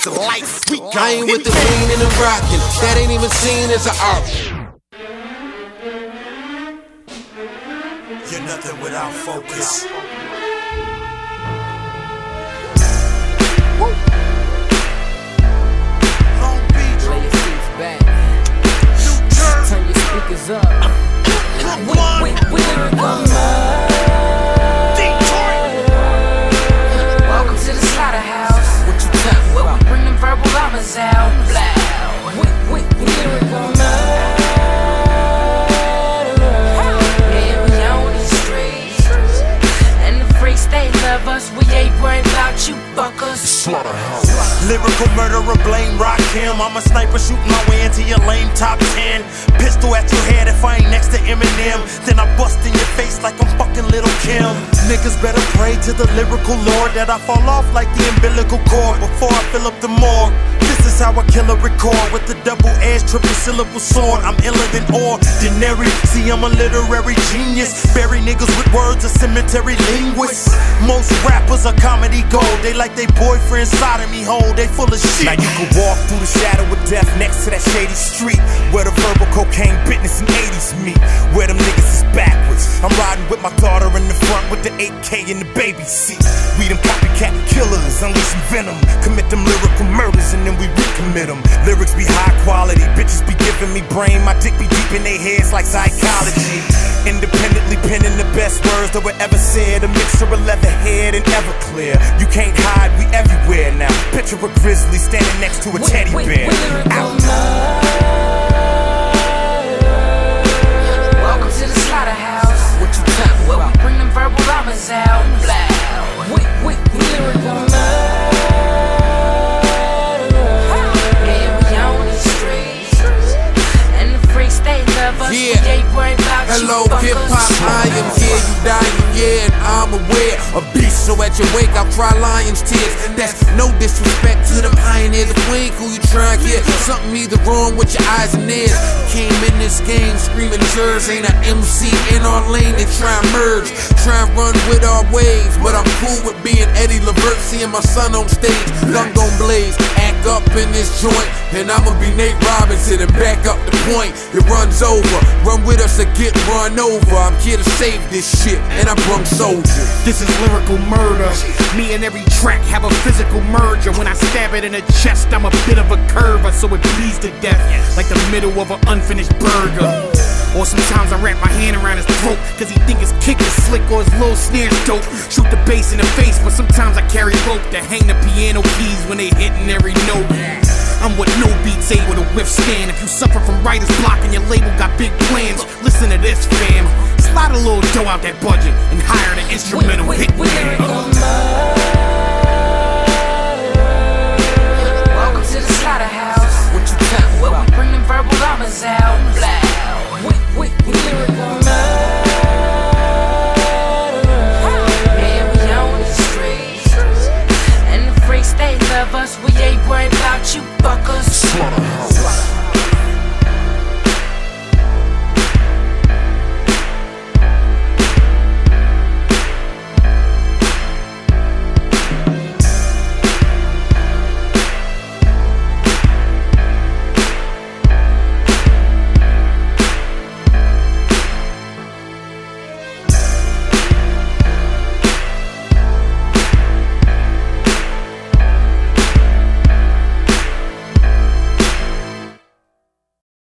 facts of life. We I ain't with the leaning and rocking. That ain't even seen as an option. You're nothing without focus. Lyrical murderer, blame rock him. I'm a sniper shooting my way into your lame top 10. Pistol at your head if I ain't next to Eminem. Then I bust in your face like I'm fucking Little Kim. Niggas better pray to the lyrical lord that I fall off like the umbilical cord before I fill up the morgue. This is how I kill a record with the double edged triple syllable sword. I'm iller than ordinary. See, I'm a literary genius. Bury niggas with words, a cemetery linguist. Most rappers are comedy gold. They like they boyfriend sodomy hole. They full of shit. Now you can walk through the shadow of death next to that shady street where the verbal cocaine business and 80s meet. Where them niggas is backwards. I'm riding with my daughter in the front with the AK in the baby seat. We them copycat killers, unleashing venom. Commit them lyrical murders and then we recommit them. Lyrics be high quality, bitches be giving me brain. My dick be deep in their heads like psychology. Independently penning the best words that were ever said. A mixture of leatherhead and everclear. You can't hide, we everywhere now. Picture a grizzly standing next to a teddy bear. Out. So at your wake, I'll cry lion's tears. That's no disrespect to the pioneers. We ain't cool, you try and get something either wrong with your eyes and ears. Came in this game screaming jerks, ain't a MC in our lane. They try and merge, try and run with our waves. But I'm cool with being Eddie Levert, seeing my son on stage. Gun gon' blaze, act up in this joint, and I'ma be Nate Robinson and back up the point. It runs over, run with us or get run over. I'm here to save this shit, and I'm brung soldiers. This is lyrical murder. Me and every track have a physical merger. When I stab it in the chest, I'm a bit of a curver, so it bleeds to death, like the middle of an unfinished burger. Or sometimes I wrap my hand around his throat, cause he think his kick is slick or his little snare's dope. Shoot the bass in the face, but sometimes I carry rope to hang the piano keys when they hitting every note. I'm what no beats able to withstand. If you suffer from writer's block and your label got big plans, listen to this, fam. Slide a little dough out that budget and hire the instrumental we